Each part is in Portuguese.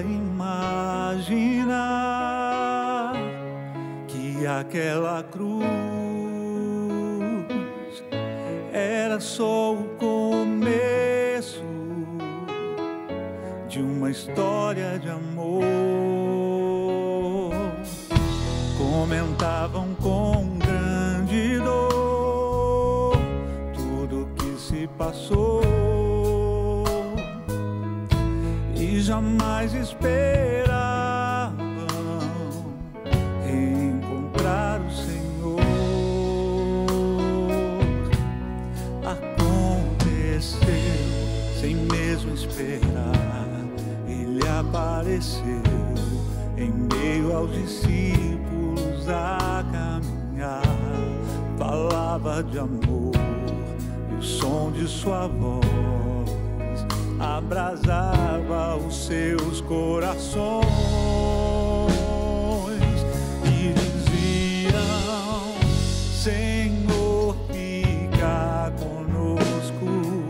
imaginar que aquela cruz era só o começo de uma história de amor. Comentavam com grande dor tudo que se passou jamais esperavam encontrar o Senhor. Aconteceu sem mesmo esperar, ele apareceu em meio aos discípulos a caminhar, falava de amor e o som de sua voz abrasava os seus corações e diziam: Senhor, fica conosco.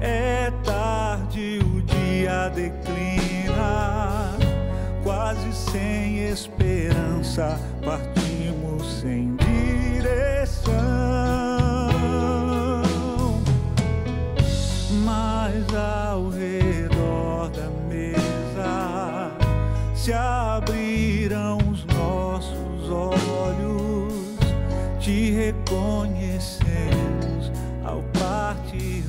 É tarde, o dia declina, quase sem esperança, se abriram os nossos olhos, te reconhecemos ao partir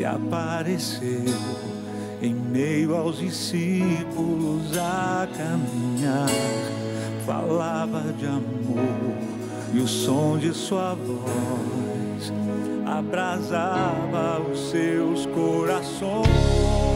Ele apareceu em meio aos discípulos a caminhar. Falava de amor e o som de sua voz abrasava os seus corações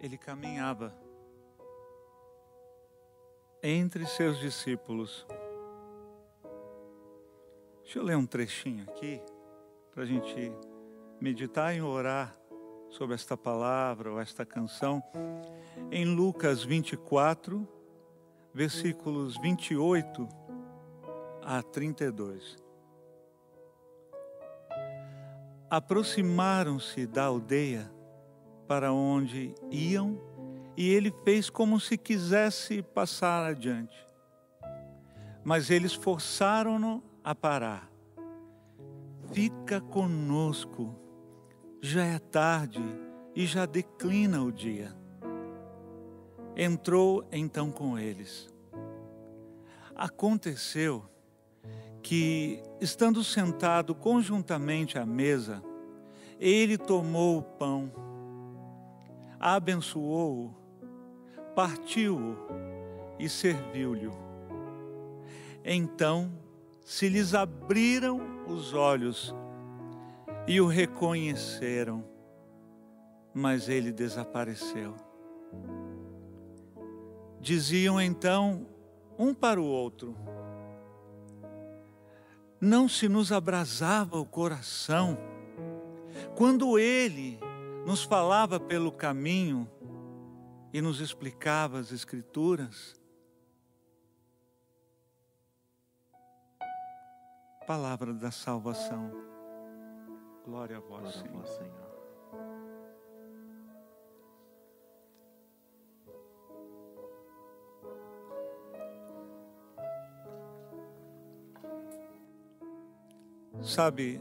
Ele caminhava entre seus discípulos. Deixa eu ler um trechinho aqui para a gente meditar e orar sobre esta palavra ou esta canção. Em Lucas 24, versículos 28 a 32. Aproximaram-se da aldeia para onde iam e ele fez como se quisesse passar adiante. Mas eles forçaram-no a parar. Fica conosco, já é tarde e já declina o dia. Entrou então com eles. Aconteceu que, estando sentado conjuntamente à mesa, ele tomou o pão, abençoou-o, partiu-o e serviu-lhe. Então se lhes abriram os olhos e o reconheceram, mas ele desapareceu. Diziam então um para o outro: Não se nos abrasava o coração quando ele nos falava pelo caminho e nos explicava as Escrituras? Palavra da salvação. Glória a vós, Glória Senhor. A vós, Senhor. Sabe,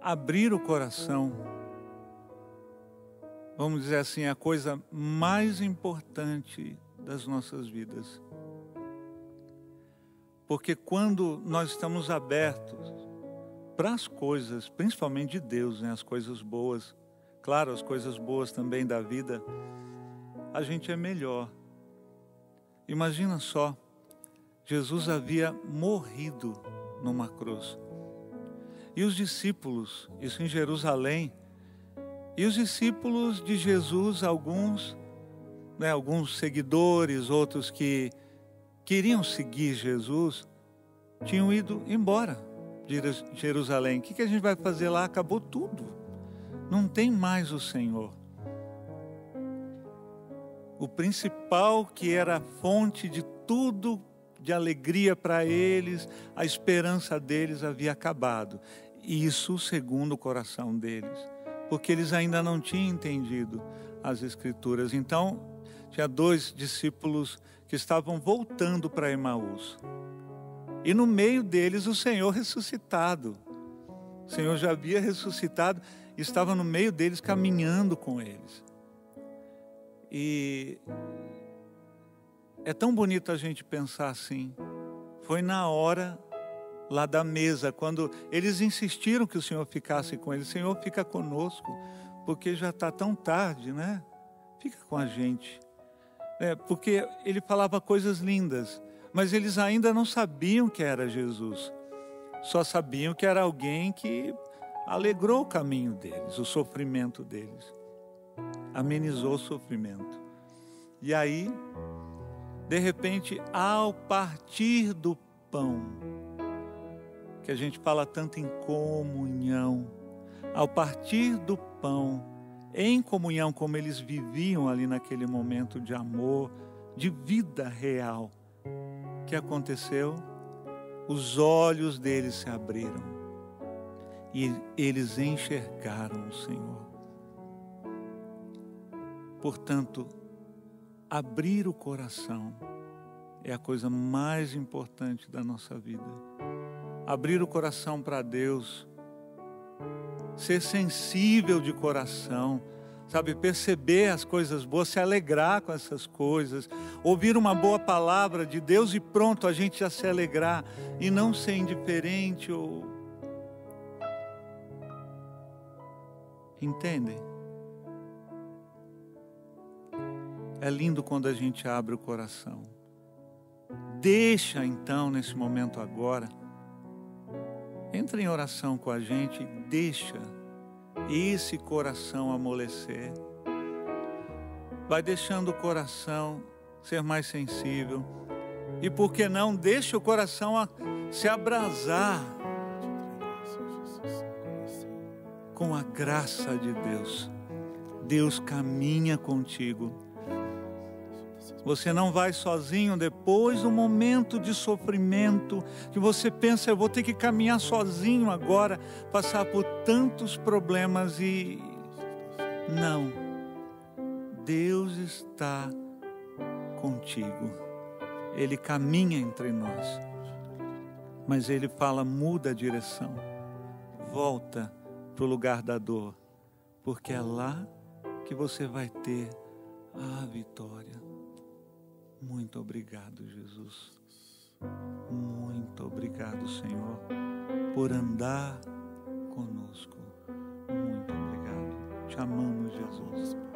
abrir o coração, vamos dizer assim, a coisa mais importante das nossas vidas. Porque quando nós estamos abertos para as coisas, principalmente de Deus, né, as coisas boas, claro, as coisas boas também da vida, a gente é melhor. Imagina só, Jesus havia morrido numa cruz. E os discípulos, isso em Jerusalém, e os discípulos de Jesus, alguns, né, alguns seguidores, outros que queriam seguir Jesus, tinham ido embora de Jerusalém. O que a gente vai fazer lá? Acabou tudo. Não tem mais o Senhor. O principal que era a fonte de tudo de alegria para eles, a esperança deles havia acabado. Isso segundo o coração deles, porque eles ainda não tinham entendido as Escrituras. Então, tinha dois discípulos que estavam voltando para Emaús. E no meio deles o Senhor ressuscitado. O Senhor já havia ressuscitado, estava no meio deles caminhando com eles. E é tão bonito a gente pensar assim. Foi na hora lá da mesa, quando eles insistiram que o Senhor ficasse com eles. Senhor, fica conosco, porque já está tão tarde, né? Fica com a gente. É, porque ele falava coisas lindas, mas eles ainda não sabiam que era Jesus. Só sabiam que era alguém que alegrou o caminho deles, o sofrimento deles. Amenizou o sofrimento. E aí, de repente, ao partir do pão, que a gente fala tanto em comunhão, ao partir do pão, em comunhão, como eles viviam ali naquele momento de amor, de vida real, que aconteceu? Os olhos deles se abriram e eles enxergaram o Senhor. Portanto, abrir o coração é a coisa mais importante da nossa vida. Abrir o coração para Deus, ser sensível de coração, sabe, perceber as coisas boas, se alegrar com essas coisas, ouvir uma boa palavra de Deus e pronto, a gente já se alegrar e não ser indiferente ou. Entendem? É lindo quando a gente abre o coração. Deixa então, nesse momento agora, entra em oração com a gente, deixa esse coração amolecer. Vai deixando o coração ser mais sensível. E por que não, deixa o coração se abrasar com a graça de Deus. Deus caminha contigo. Você não vai sozinho depois do momento de sofrimento que você pensa, eu vou ter que caminhar sozinho agora, passar por tantos problemas e não. Deus está contigo. Ele caminha entre nós. Mas ele fala: muda a direção. Volta para o lugar da dor. Porque é lá que você vai ter a vitória. Muito obrigado, Jesus. Muito obrigado, Senhor, por andar conosco. Muito obrigado. Te amamos, Jesus.